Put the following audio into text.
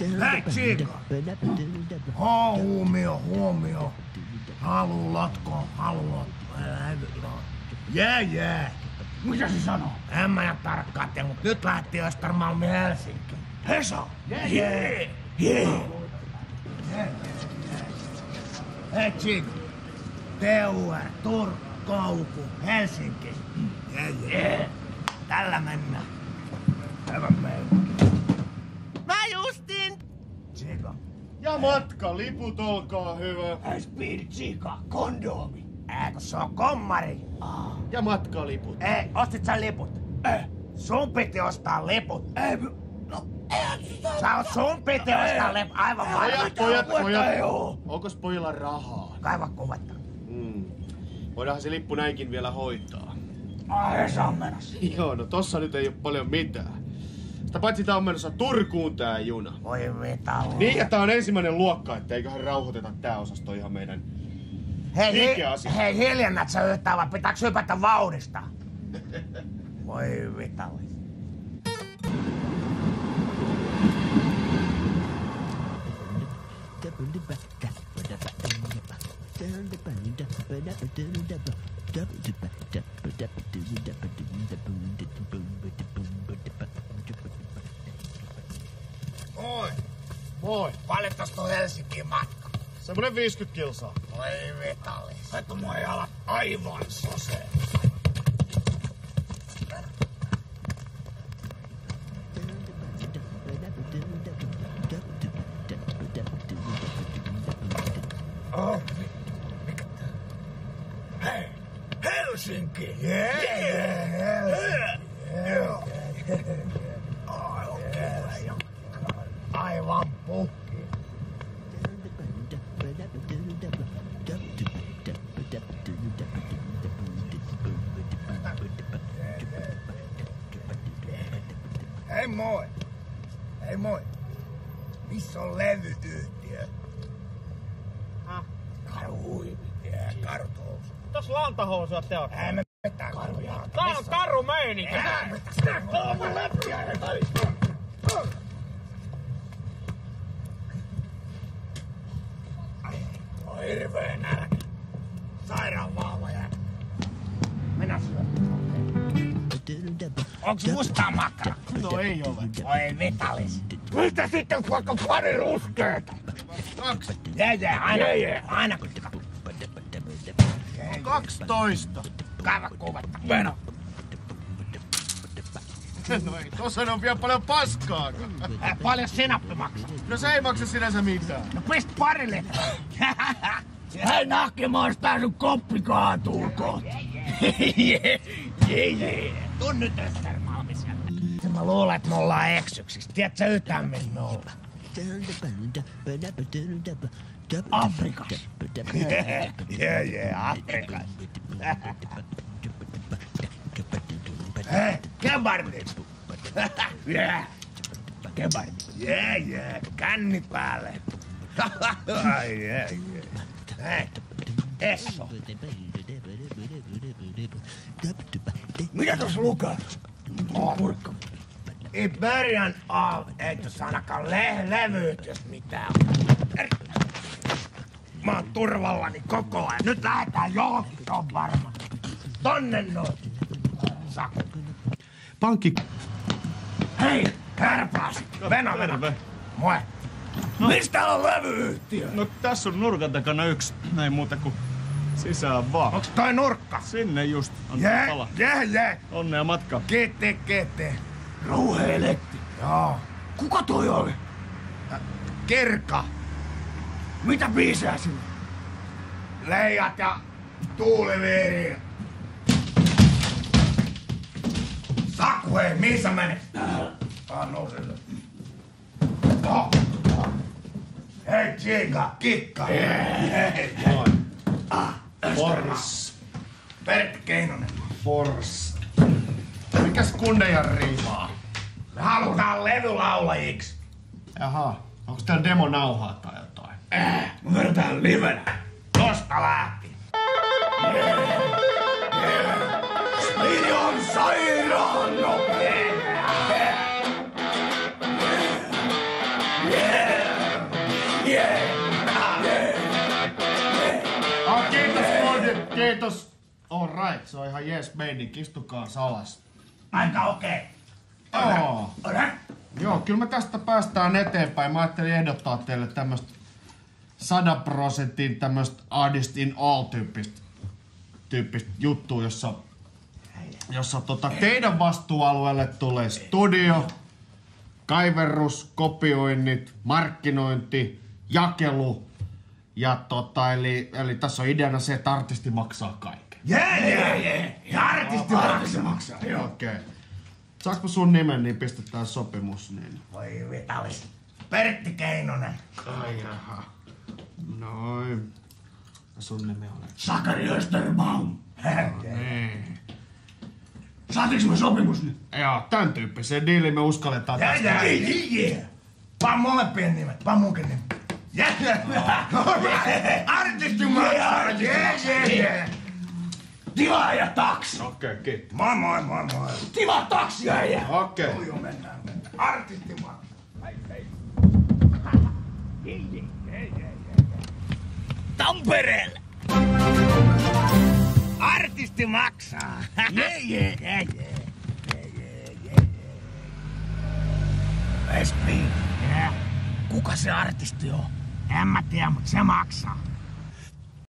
Hei, Chico! Huomio, huomio. Halu latko, halu latko. Jää, jää. Mitä se sanoo? En mä ja tarkkaan tiedä, mutta nyt lähti Östermalmi Helsinki. Hesa! Jee, jee. Jee. Hei, Chico. TUR, Turku, Kauku, Helsinki. Jee, jee. Tällä mennään. Hyvä meillä. Mä justiin! Chico. Ja matka, liput olkaa hyvä. Speed Chica, kondomi. Eikö se on kommari? Ja matkaliput. Ei, ostit sä liput? Eh, Sun piti ostaa liput. ei, no. Sä oot sun piti ostaa liput. Aivan Pojat, varma. pojat, pojat. ei oo. Onko pojilla rahaa? Kaiva kuvetta. Mm. Voidaanhan se lippu näinkin vielä hoitaa. Ai, Esa on menossa. Joo, no tossa nyt ei oo paljon mitään. Sitä paitsi tää on menossa Turkuun tää juna. Voi vitalla. Niin, ja tää on ensimmäinen luokka, että eiköhän rauhoiteta tää osasto ihan meidän... Hei, hi- hei hiljennät sä yhtään vai pitääks hypätä vauhdista? Voi vitalli. Moi. Paljon tosta on Helsinkiin matka? Semmonen 50 kilsaa. Voi vitalli. Että mua jalat aivan soseen. Oh, mikä tää? Hei, Helsinki! Jee, jee, jee. Joo. Aivan kyllä. Aivan pukki. Hei moi. Hei moi. Missä on levyyhtiö? Karu huivi. Yeah, karu tousu. Tos lantahousua te on. Ei me mitään karuja. Tää on karu meininki. Ää, mitä Tää on mun läppiä. On hirveä nälkä. Sairaan vauva jää. Mennä syömään. Onks mustaa makara? No ei ole. Oi vitalis. Mistä sitten vaikka pari ruskeeta? Kaksi. Jee, jee, aina. Jee, jee. Aina kun 12. kaiva kuvatta. Meno. No ei, tossa on vielä paljon paskaa. Äh, Paljon sinappi maksaa. No se ei maksa sinänsä mitään. No pist pari litraa. Hei nahkimaan tää sun koppi kaatuu kohta. Jee, jee, Tun nyt Östermalmisia. Mä luulen, että me ollaan eksyksissä. Tiedätkö yhtään mihin me ollaan? Afrikassa. Jee, jee, Afrikassa. Hei, kebardi. Jee. Kebardi. Jee, jee, känni päälle. Ai, jee, jee. Hei, Esso. Mitä tos lukee? Kurkka. Iberian All, ei tuossa ainakaan le- levyyhtiöstä mitään. Mä oon turvallani koko ajan. Nyt lähdetään johonkin, se on varma. Tonne noin. Saku. Pankki. Hei, kärpäs. Venä, venä. Moi. Mistä täällä on levyyhtiö? No tässä on nurkan takana yksi, näin muuta kuin sisään vaan. Onks toi nurkka? Sinne just, on Jee, pala. jee, jee. Onnea matkaa. Kiitti, kiitti. Rouheelekti. Joo. Kuka toi oli? Kirka. Mitä biisejä sillä? Leijat ja tuuliviiri. Saku, hei, mihin sä menet? Sille. Oh. Hei, Chiga, kikka. Hei, moi. Boris. Pertti Keinonen. Boris. Mikäs kundejan riimaa? Me halutaan levylaulajiksi. Jaha. Onko täällä demonauhaa tai jotain? Äh, Me vedetään livenä. tosta lähti. Speedi on sairaan All right, se on ihan jees meininki. Istukaa salas. Aika okei. Joo. Okay. Joo, kyllä me tästä päästään eteenpäin. Mä ajattelin ehdottaa teille tämmöstä 100 prosentin tämmöstä artist in all tyyppistä, tyyppistä juttua, jossa, jossa tota, teidän vastuualueelle tulee studio, kaiverrus, kopioinnit, markkinointi, jakelu. Ja tota, eli, eli tässä on ideana se, että artisti maksaa kaiken. Jee, jee, jee. Ja artisti se maksaa. Joo. Okei. Okay. Saanko sun nimen, niin pistetään sopimus, niin... Voi vitalis. Pertti Keinonen. Ai jaha. Noin. Sun nimi on? Sakari Österbaum. Niin. Saatiinko me sopimus nyt? Joo, tän tyyppisen diilin me uskalletaan Jee, tästä. jee, jee, jee. Pan molempien nimet, pan munkin nimet. Jee, Artisti maksaa. Jee, jee, jee. Tilaaja taksi. Okei, okay, kiitos. Moi, moi, moi, moi. Tilaa taksia, jee. Okei. Joo, joo, mennään, mennään. Artisti maksaa. Hei, hei. Jee, jee, jee, jee, jee. Tampereelle. Artisti maksaa. Jee, jee, jee, jee. Jee, jee, jee, jee. Vespi. Kuka se artisti on? En mä tiedä, mutta se maksaa.